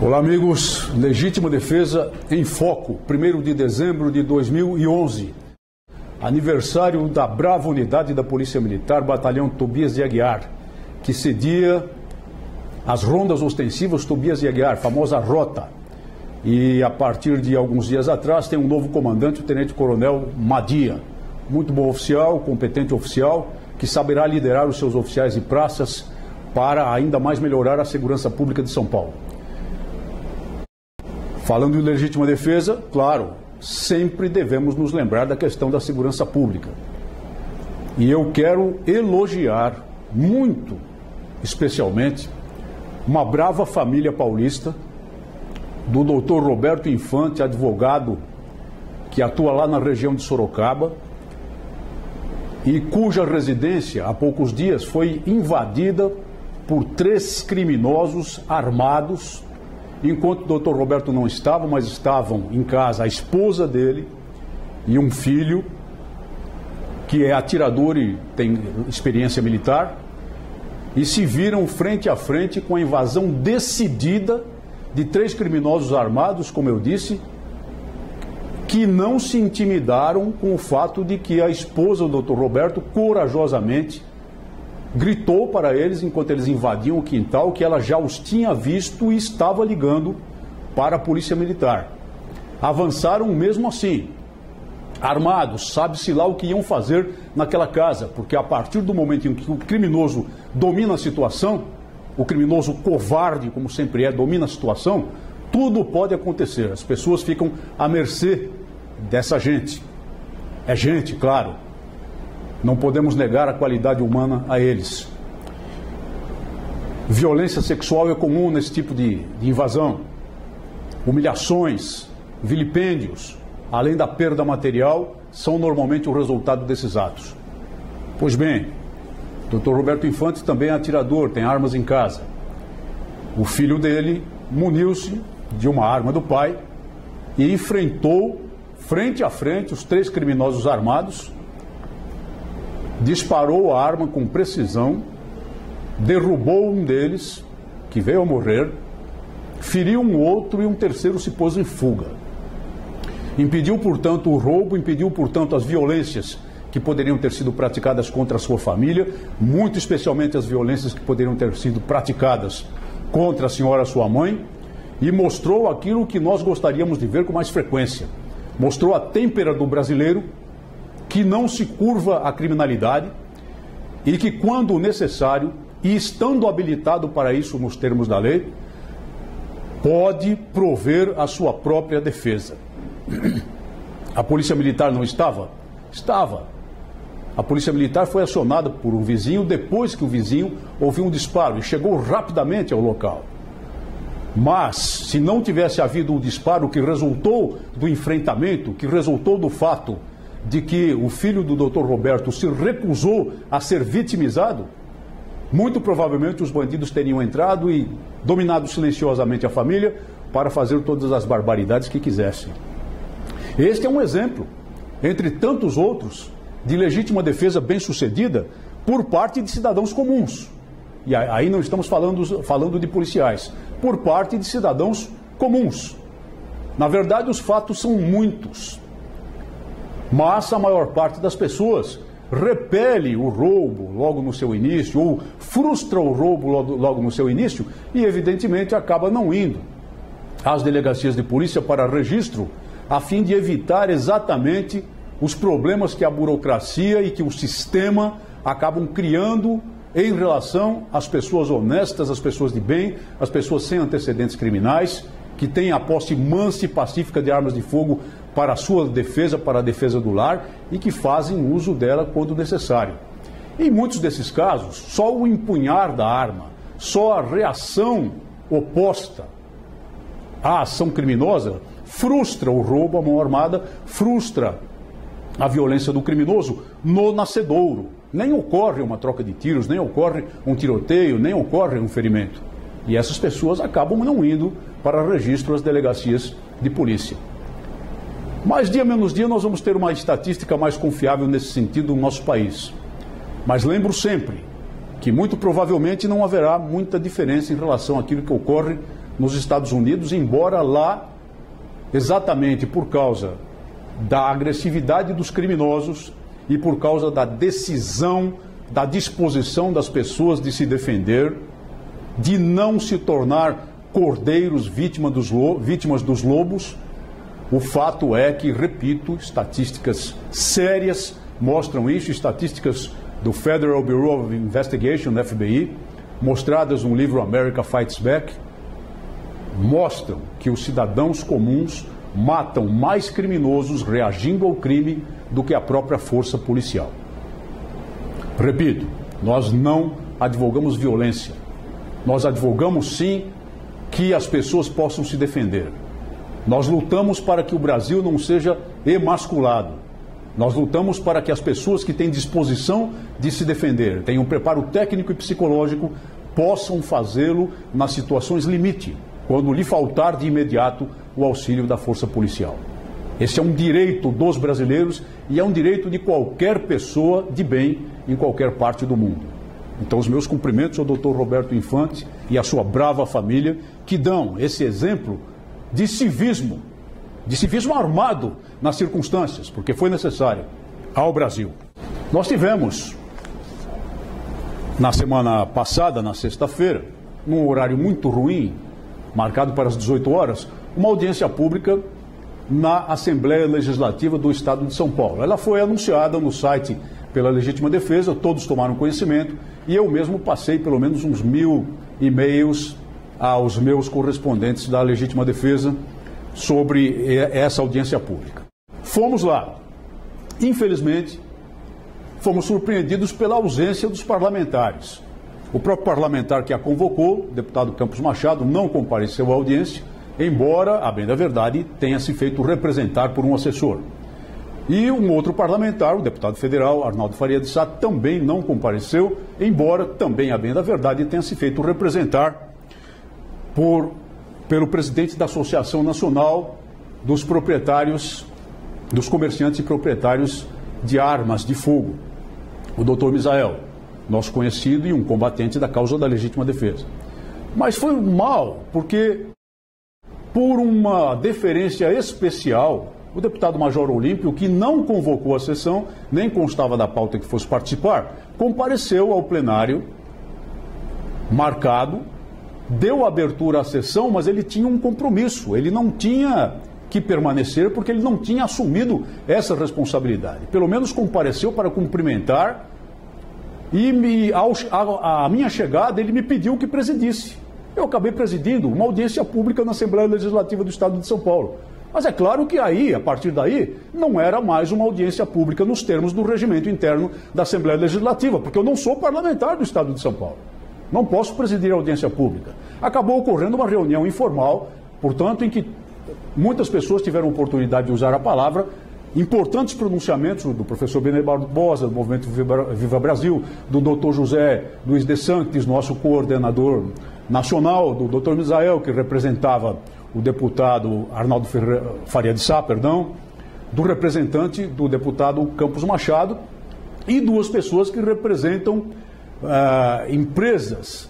Olá, amigos. Legítima Defesa em Foco, 1 de dezembro de 2011. Aniversário da brava unidade da Polícia Militar, Batalhão Tobias de Aguiar, que cedia as rondas ostensivas Tobias de Aguiar, famosa rota. E a partir de alguns dias atrás tem um novo comandante, o Tenente Coronel Madia. Muito bom oficial, competente oficial, que saberá liderar os seus oficiais e praças para ainda mais melhorar a segurança pública de São Paulo. Falando em legítima defesa, claro, sempre devemos nos lembrar da questão da segurança pública. E eu quero elogiar muito, especialmente, uma brava família paulista do doutor Roberto Infante, advogado que atua lá na região de Sorocaba e cuja residência há poucos dias foi invadida por três criminosos armados. Enquanto o doutor Roberto não estava, mas estavam em casa a esposa dele e um filho, que é atirador e tem experiência militar, e se viram frente a frente com a invasão decidida de três criminosos armados, como eu disse, que não se intimidaram com o fato de que a esposa do doutor Roberto corajosamente gritou para eles, enquanto eles invadiam o quintal, que ela já os tinha visto e estava ligando para a polícia militar. Avançaram mesmo assim, armados, sabe-se lá o que iam fazer naquela casa, porque a partir do momento em que o criminoso domina a situação, o criminoso covarde, como sempre é, domina a situação, tudo pode acontecer. As pessoas ficam à mercê dessa gente. É gente, claro, não podemos negar a qualidade humana a eles. Violência sexual é comum nesse tipo de, de invasão. Humilhações, vilipêndios, além da perda material, são normalmente o resultado desses atos. Pois bem, Dr. Roberto Infante também é atirador, tem armas em casa. O filho dele muniu-se de uma arma do pai e enfrentou frente a frente os três criminosos armados disparou a arma com precisão, derrubou um deles, que veio a morrer, feriu um outro e um terceiro se pôs em fuga. Impediu, portanto, o roubo, impediu, portanto, as violências que poderiam ter sido praticadas contra a sua família, muito especialmente as violências que poderiam ter sido praticadas contra a senhora sua mãe, e mostrou aquilo que nós gostaríamos de ver com mais frequência. Mostrou a têmpera do brasileiro que não se curva à criminalidade e que, quando necessário, e estando habilitado para isso nos termos da lei, pode prover a sua própria defesa. A Polícia Militar não estava? Estava. A Polícia Militar foi acionada por um vizinho depois que o vizinho ouviu um disparo e chegou rapidamente ao local. Mas, se não tivesse havido um disparo que resultou do enfrentamento, que resultou do fato de que o filho do Dr. Roberto se recusou a ser vitimizado, muito provavelmente os bandidos teriam entrado e dominado silenciosamente a família para fazer todas as barbaridades que quisessem. Este é um exemplo, entre tantos outros, de legítima defesa bem-sucedida por parte de cidadãos comuns. E aí não estamos falando, falando de policiais, por parte de cidadãos comuns. Na verdade, os fatos são muitos. Mas a maior parte das pessoas repele o roubo logo no seu início, ou frustra o roubo logo no seu início, e evidentemente acaba não indo às delegacias de polícia para registro, a fim de evitar exatamente os problemas que a burocracia e que o sistema acabam criando em relação às pessoas honestas, às pessoas de bem, às pessoas sem antecedentes criminais, que têm a posse mansa e pacífica de armas de fogo para a sua defesa, para a defesa do lar e que fazem uso dela quando necessário. Em muitos desses casos, só o empunhar da arma, só a reação oposta à ação criminosa frustra o roubo à mão armada, frustra a violência do criminoso no nascedouro. Nem ocorre uma troca de tiros, nem ocorre um tiroteio, nem ocorre um ferimento. E essas pessoas acabam não indo para registro às delegacias de polícia. Mas dia menos dia nós vamos ter uma estatística mais confiável nesse sentido no nosso país. Mas lembro sempre que muito provavelmente não haverá muita diferença em relação àquilo que ocorre nos Estados Unidos, embora lá, exatamente por causa da agressividade dos criminosos e por causa da decisão, da disposição das pessoas de se defender, de não se tornar cordeiros vítima dos vítimas dos lobos, o fato é que, repito, estatísticas sérias mostram isso, estatísticas do Federal Bureau of Investigation, FBI, mostradas no livro America Fights Back, mostram que os cidadãos comuns matam mais criminosos reagindo ao crime do que a própria força policial. Repito, nós não advogamos violência. Nós advogamos sim que as pessoas possam se defender. Nós lutamos para que o Brasil não seja emasculado. Nós lutamos para que as pessoas que têm disposição de se defender, tenham preparo técnico e psicológico, possam fazê-lo nas situações limite, quando lhe faltar de imediato o auxílio da força policial. Esse é um direito dos brasileiros e é um direito de qualquer pessoa de bem em qualquer parte do mundo. Então, os meus cumprimentos ao doutor Roberto Infante e à sua brava família, que dão esse exemplo de civismo, de civismo armado nas circunstâncias, porque foi necessário, ao Brasil. Nós tivemos, na semana passada, na sexta-feira, num horário muito ruim, marcado para as 18 horas, uma audiência pública na Assembleia Legislativa do Estado de São Paulo. Ela foi anunciada no site pela Legítima Defesa, todos tomaram conhecimento e eu mesmo passei pelo menos uns mil e-mails aos meus correspondentes da Legítima Defesa sobre essa audiência pública. Fomos lá. Infelizmente, fomos surpreendidos pela ausência dos parlamentares. O próprio parlamentar que a convocou, o deputado Campos Machado, não compareceu à audiência embora, a bem da verdade, tenha se feito representar por um assessor. E um outro parlamentar, o deputado federal Arnaldo Faria de Sá, também não compareceu, embora também, a bem da verdade, tenha se feito representar por, pelo presidente da Associação Nacional dos Proprietários, dos Comerciantes e Proprietários de Armas de Fogo, o doutor Misael, nosso conhecido e um combatente da causa da legítima defesa. Mas foi mal, porque por uma deferência especial, o deputado Major Olímpio, que não convocou a sessão, nem constava da pauta que fosse participar, compareceu ao plenário marcado, deu abertura à sessão, mas ele tinha um compromisso, ele não tinha que permanecer porque ele não tinha assumido essa responsabilidade. Pelo menos compareceu para cumprimentar e me, ao, a, a minha chegada ele me pediu que presidisse eu acabei presidindo uma audiência pública na Assembleia Legislativa do Estado de São Paulo. Mas é claro que aí, a partir daí, não era mais uma audiência pública nos termos do regimento interno da Assembleia Legislativa, porque eu não sou parlamentar do Estado de São Paulo. Não posso presidir a audiência pública. Acabou ocorrendo uma reunião informal, portanto, em que muitas pessoas tiveram oportunidade de usar a palavra, importantes pronunciamentos do professor Benê Barbosa, do Movimento Viva Brasil, do doutor José Luiz de Santos, nosso coordenador nacional, do doutor Misael, que representava o deputado Arnaldo Faria de Sá, perdão, do representante do deputado Campos Machado e duas pessoas que representam ah, empresas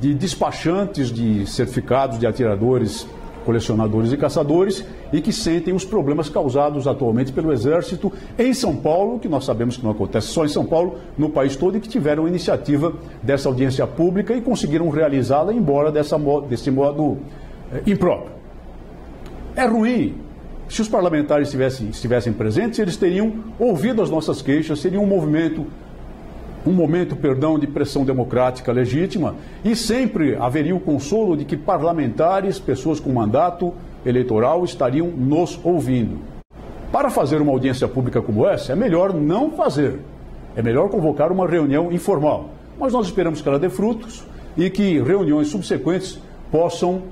de despachantes de certificados de atiradores colecionadores e caçadores e que sentem os problemas causados atualmente pelo Exército em São Paulo, que nós sabemos que não acontece só em São Paulo, no país todo, e que tiveram a iniciativa dessa audiência pública e conseguiram realizá-la, embora dessa, desse modo é, impróprio. É ruim. Se os parlamentares estivessem, estivessem presentes, eles teriam ouvido as nossas queixas, seria um movimento um momento, perdão, de pressão democrática legítima e sempre haveria o consolo de que parlamentares, pessoas com mandato eleitoral, estariam nos ouvindo. Para fazer uma audiência pública como essa, é melhor não fazer. É melhor convocar uma reunião informal. Mas nós esperamos que ela dê frutos e que reuniões subsequentes possam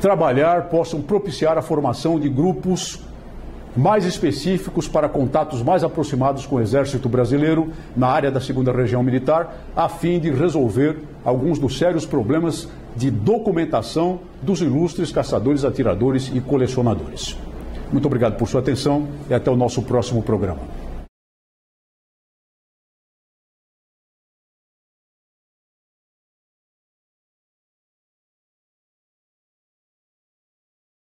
trabalhar, possam propiciar a formação de grupos mais específicos para contatos mais aproximados com o Exército Brasileiro na área da segunda região militar, a fim de resolver alguns dos sérios problemas de documentação dos ilustres caçadores, atiradores e colecionadores. Muito obrigado por sua atenção e até o nosso próximo programa.